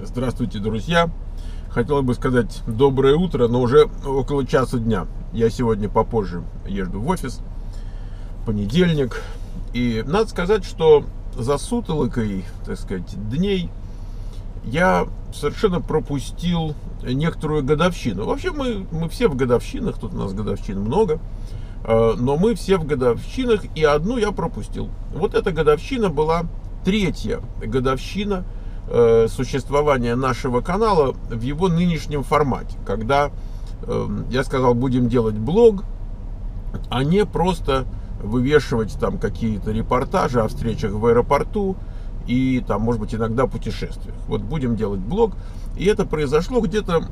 Здравствуйте, друзья! Хотел бы сказать доброе утро, но уже около часа дня. Я сегодня попозже езжу в офис, понедельник. И надо сказать, что за сутолокой, так сказать, дней я совершенно пропустил некоторую годовщину. Вообще мы, мы все в годовщинах, тут у нас годовщин много, но мы все в годовщинах, и одну я пропустил. Вот эта годовщина была третья годовщина э, существования нашего канала в его нынешнем формате, когда э, я сказал, будем делать блог, а не просто вывешивать там какие-то репортажи о встречах в аэропорту и там, может быть, иногда путешествиях. Вот будем делать блог. И это произошло где-то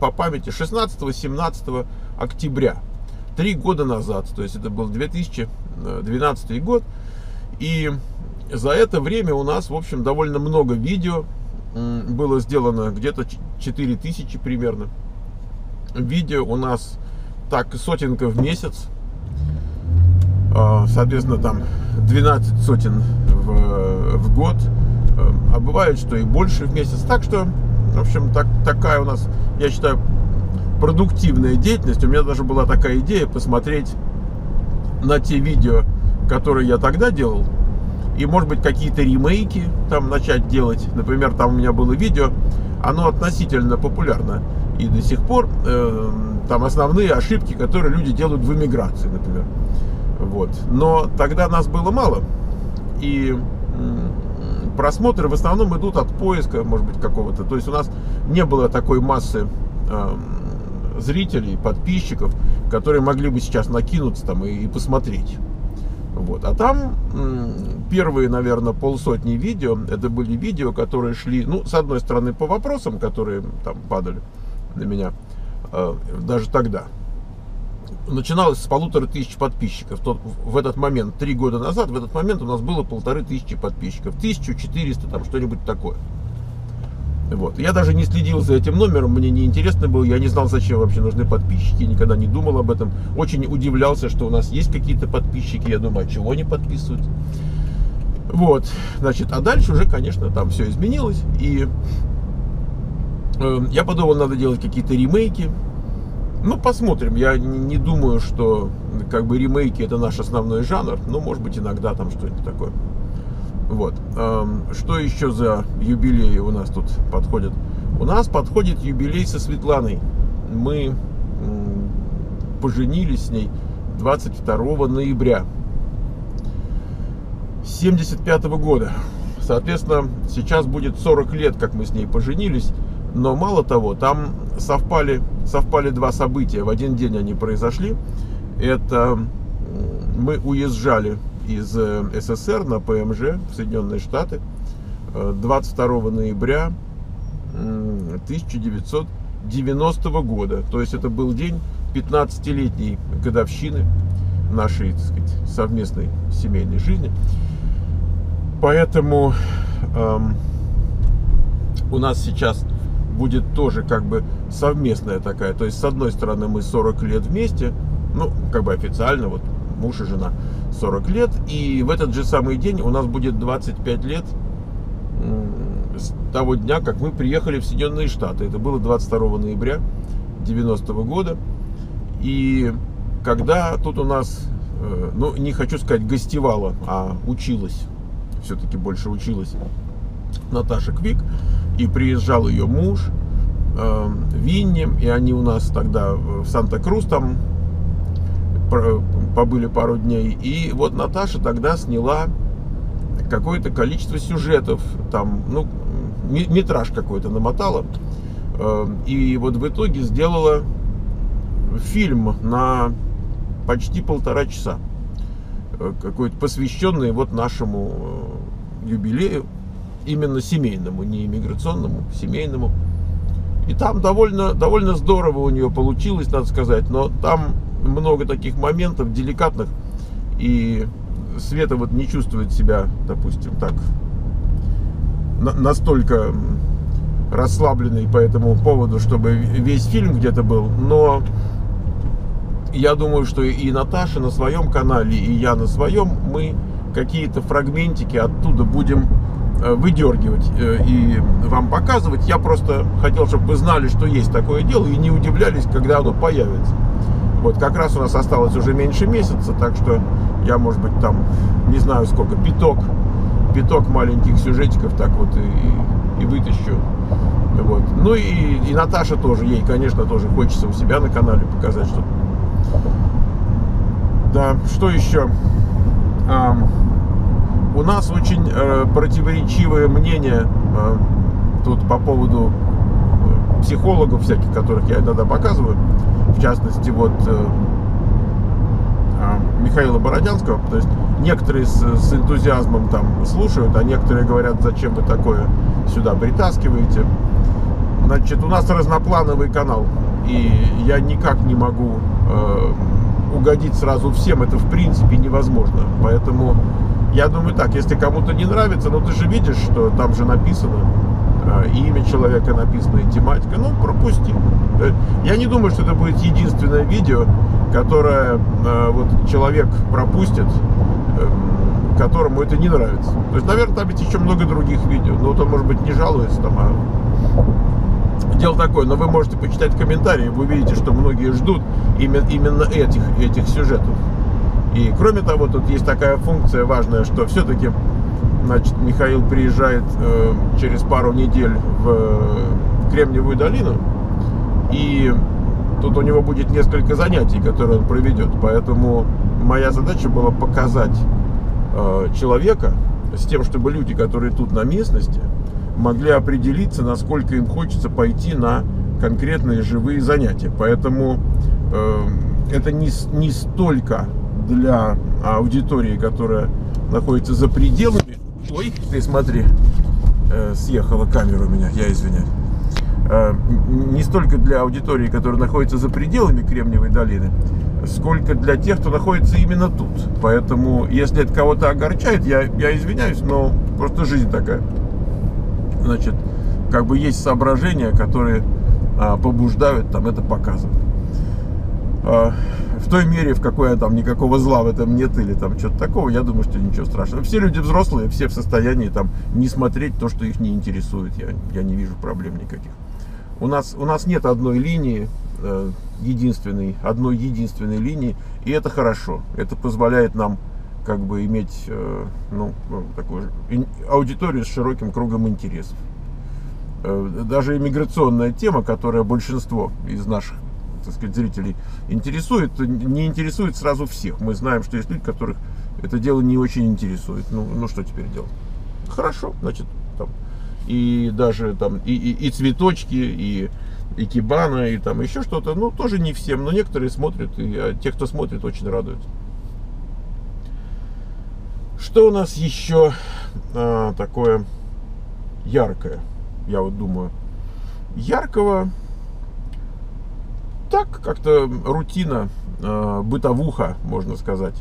по памяти 16-17 октября, три года назад, то есть это был 2012 год. И за это время у нас, в общем, довольно много видео было сделано, где-то 4000 примерно. Видео у нас так сотенка в месяц. А, соответственно, там 12 сотен в, в год. А бывает, что и больше в месяц. Так что, в общем, так, такая у нас, я считаю, продуктивная деятельность. У меня даже была такая идея посмотреть на те видео, которые я тогда делал, и, может быть, какие-то ремейки там начать делать. Например, там у меня было видео, оно относительно популярно. И до сих пор э, там основные ошибки, которые люди делают в эмиграции, например. Вот. Но тогда нас было мало. И просмотры в основном идут от поиска, может быть, какого-то. То есть у нас не было такой массы э, зрителей, подписчиков, которые могли бы сейчас накинуться там и, и посмотреть. Вот. А там первые, наверное, полсотни видео, это были видео, которые шли, ну, с одной стороны, по вопросам, которые там падали на меня, э, даже тогда. Начиналось с полутора тысяч подписчиков. Тот, в этот момент, три года назад, в этот момент у нас было полторы тысячи подписчиков. Тысячу четыреста, там что-нибудь такое. Вот. Я даже не следил за этим номером, мне не интересно было, я не знал, зачем вообще нужны подписчики, никогда не думал об этом. Очень удивлялся, что у нас есть какие-то подписчики, я думаю, а чего они подписывают? Вот, значит, а дальше уже, конечно, там все изменилось, и э, я подумал, надо делать какие-то ремейки. Ну, посмотрим, я не, думаю, что как бы ремейки это наш основной жанр, но, может быть, иногда там что-нибудь такое. Вот. Что еще за юбилеи у нас тут подходят? У нас подходит юбилей со Светланой. Мы поженились с ней 22 ноября 75 года. Соответственно, сейчас будет 40 лет, как мы с ней поженились. Но мало того, там совпали, совпали два события. В один день они произошли. Это мы уезжали из э, СССР на ПМЖ в Соединенные Штаты 22 э, ноября 1990 года. То есть это был день 15-летней годовщины нашей так сказать, совместной семейной жизни. Поэтому эм, у нас сейчас будет тоже как бы совместная такая. То есть с одной стороны мы 40 лет вместе, ну как бы официально, вот муж и жена 40 лет. И в этот же самый день у нас будет 25 лет с того дня, как мы приехали в Соединенные Штаты. Это было 22 ноября 90 -го года. И когда тут у нас, э, ну, не хочу сказать гостевала, а училась, все-таки больше училась Наташа Квик, и приезжал ее муж, э, Винни, и они у нас тогда в Санта-Крус там побыли пару дней. И вот Наташа тогда сняла какое-то количество сюжетов, там, ну, метраж какой-то намотала. Э, и вот в итоге сделала фильм на почти полтора часа. Э, какой-то посвященный вот нашему э, юбилею, именно семейному, не иммиграционному, семейному. И там довольно, довольно здорово у нее получилось, надо сказать, но там много таких моментов деликатных, и Света вот не чувствует себя, допустим, так на, настолько расслабленный по этому поводу, чтобы весь фильм где-то был, но я думаю, что и Наташа на своем канале, и я на своем, мы какие-то фрагментики оттуда будем э, выдергивать э, и вам показывать. Я просто хотел, чтобы вы знали, что есть такое дело, и не удивлялись, когда оно появится. Вот как раз у нас осталось уже меньше месяца, так что я, может быть, там, не знаю сколько, пяток, пяток маленьких сюжетиков так вот и, и вытащу. Вот. Ну и, и Наташа тоже, ей, конечно, тоже хочется у себя на канале показать что-то. Да, что еще? А, у нас очень э, противоречивое мнение э, тут по поводу психологов всяких, которых я иногда показываю. В частности, вот э, э, Михаила Бородянского. То есть некоторые с, с энтузиазмом там слушают, а некоторые говорят, зачем вы такое сюда притаскиваете. Значит, у нас разноплановый канал, и я никак не могу э, угодить сразу всем, это в принципе невозможно. Поэтому я думаю так, если кому-то не нравится, ну ты же видишь, что там же написано, имя человека написано и тематика, ну пропусти. Э, я не думаю, что это будет единственное видео, которое э, вот человек пропустит, э, которому это не нравится. То есть, наверное, там есть еще много других видео, но вот он, может быть, не жалуется там, а дело такое, но вы можете почитать комментарии, вы увидите, что многие ждут именно, именно этих, этих сюжетов. И кроме того, тут есть такая функция важная, что все-таки значит, Михаил приезжает э, через пару недель в Кремниевую долину, и тут у него будет несколько занятий, которые он проведет. Поэтому моя задача была показать э, человека с тем, чтобы люди, которые тут на местности, могли определиться, насколько им хочется пойти на конкретные живые занятия. Поэтому э, это не, не столько для аудитории, которая находится за пределами. Ой, ты смотри, э, съехала камера у меня, я извиняюсь. Э, не столько для аудитории, которая находится за пределами Кремниевой долины, сколько для тех, кто находится именно тут. Поэтому, если это кого-то огорчает, я, я извиняюсь, но просто жизнь такая значит, как бы есть соображения, которые а, побуждают там это показывать. А, той мере, в какой там никакого зла в этом нет или там что-то такого, я думаю, что ничего страшного. Все люди взрослые, все в состоянии там не смотреть то, что их не интересует. Я, я не вижу проблем никаких. У нас, у нас нет одной линии, э, единственной, одной единственной линии, и это хорошо. Это позволяет нам как бы иметь э, ну, ну такую аудиторию с широким кругом интересов. Э, даже иммиграционная тема, которая большинство из наших так сказать, зрителей интересует, не интересует сразу всех. Мы знаем, что есть люди, которых это дело не очень интересует. Ну, ну что теперь делать? Хорошо, значит, там, и даже там и, и, и цветочки, и, и кибана, и там еще что-то, ну, тоже не всем, но некоторые смотрят, и а те, кто смотрит, очень радуются. Что у нас еще а, такое яркое? Я вот думаю. Яркого так как-то рутина, а, бытовуха, можно сказать.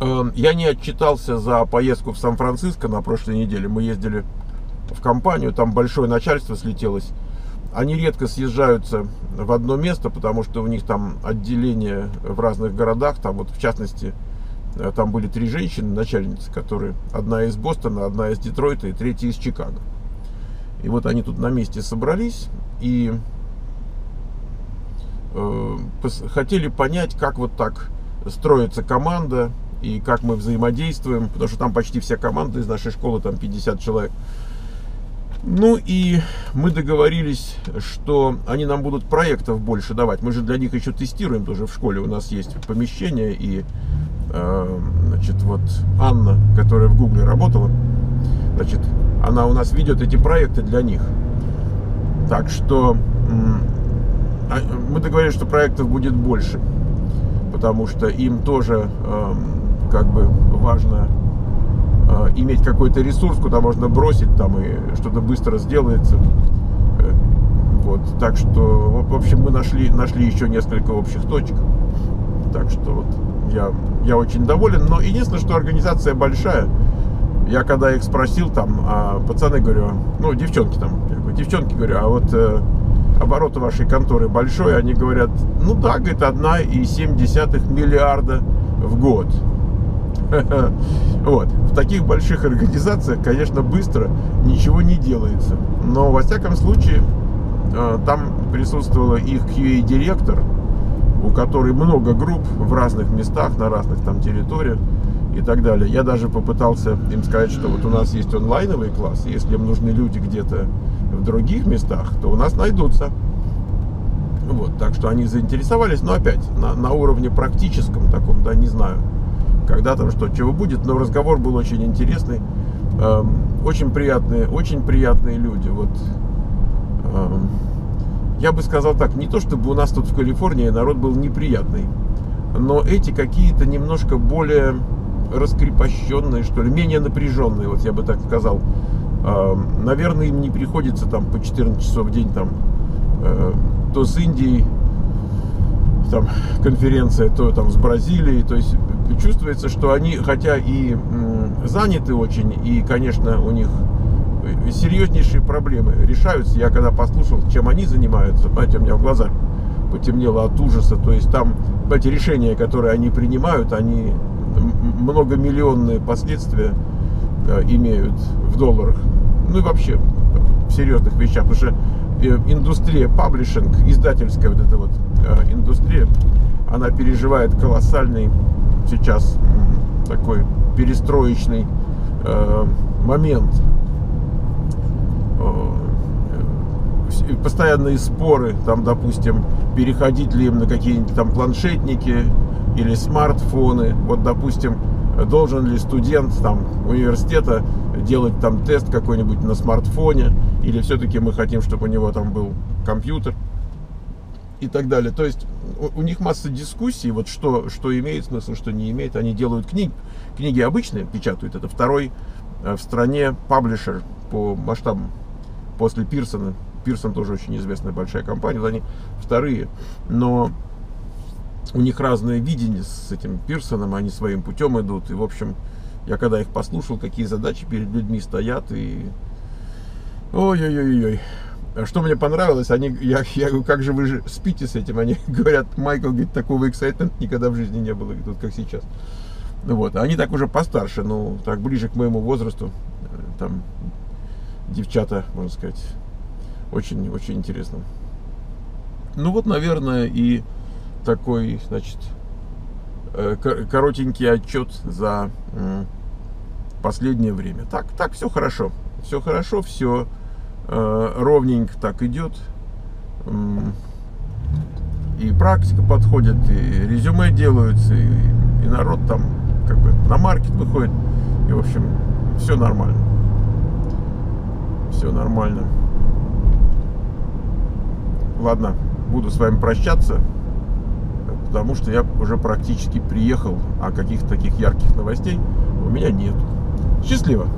А, я не отчитался за поездку в Сан-Франциско на прошлой неделе. Мы ездили в компанию, там большое начальство слетелось. Они редко съезжаются в одно место, потому что у них там отделения в разных городах. Там вот в частности Э, там были три женщины, начальницы, которые одна из Бостона, одна из Детройта и третья из Чикаго. И вот они тут на месте собрались и э, хотели понять, как вот так строится команда и как мы взаимодействуем, потому что там почти вся команда из нашей школы, там 50 человек. Ну и мы договорились, что они нам будут проектов больше давать. Мы же для них еще тестируем тоже в школе. У нас есть помещение и Э, значит, вот Анна, которая в Гугле работала, значит, она у нас ведет эти проекты для них. Так что мы договорились, что проектов будет больше, потому что им тоже эм, как бы важно э, иметь какой-то ресурс, куда можно бросить там и что-то быстро сделается. Э, вот, так что, в общем, мы нашли, нашли еще несколько общих точек. Так что вот я, я очень доволен. Но единственное, что организация большая. Я когда их спросил, там, а пацаны, говорю, ну, девчонки там, я говорю, девчонки, говорю, а вот э, оборот вашей конторы большой, они говорят, ну да, говорит, 1,7 миллиарда в год. Вот. В таких больших организациях, конечно, быстро ничего не делается. Но, во всяком случае, э, там присутствовала их QA-директор, у которой много групп в разных местах, на разных там территориях и так далее. Я даже попытался им сказать, что вот у нас есть онлайновый класс, если им нужны люди где-то в других местах, то у нас найдутся. Вот, так что они заинтересовались, но опять на, на уровне практическом таком, да, не знаю, когда там что, чего будет, но разговор был очень интересный, эм, очень приятные, очень приятные люди, вот. Эм, я бы сказал так, не то чтобы у нас тут в Калифорнии народ был неприятный, но эти какие-то немножко более раскрепощенные, что ли, менее напряженные, вот я бы так сказал. Наверное, им не приходится там по 14 часов в день там э, то с Индией там конференция, то там с Бразилией, то есть чувствуется, что они, хотя и заняты очень, и, конечно, у них серьезнейшие проблемы решаются. Я когда послушал, чем они занимаются, знаете, у меня в глазах потемнело от ужаса. То есть там эти решения, которые они принимают, они многомиллионные последствия имеют в долларах. Ну и вообще в серьезных вещах. Потому что э, индустрия паблишинг, издательская вот эта вот э, индустрия, она переживает колоссальный сейчас такой перестроечный момент. Постоянные споры, там, допустим, переходить ли им на какие-нибудь там планшетники, или смартфоны. Вот, допустим, должен ли студент там университета делать там тест какой-нибудь на смартфоне, или все-таки мы хотим, чтобы у него там был компьютер и так далее. То есть у, у них масса дискуссий, вот что, что имеет смысл, что не имеет. Они делают книги, книги обычные печатают. Это второй э, в стране паблишер по масштабам после Пирсона. Пирсон тоже очень известная большая компания, вот они вторые. Но у них разное видение с этим Пирсоном, они своим путем идут. И, в общем, я когда их послушал, какие задачи перед людьми стоят, и... Ой-ой-ой-ой. А что мне понравилось, они, я, я говорю, как же вы же спите с этим? Они говорят, Майкл, говорит, такого эксайтмента никогда в жизни не было, тут как сейчас. Ну вот, они так уже постарше, ну, так ближе к моему возрасту, там, девчата, можно сказать, очень, очень интересно. Ну вот, наверное, и такой, значит, э, коротенький отчет за последнее время. Так, так, все хорошо. Все хорошо, все э, ровненько так идет. И практика подходит, и резюме делаются, и, и народ там как бы на маркет выходит. И, в общем, все нормально. Все нормально. Ладно, буду с вами прощаться потому что я уже практически приехал, а каких-то таких ярких новостей у меня нет. Счастливо!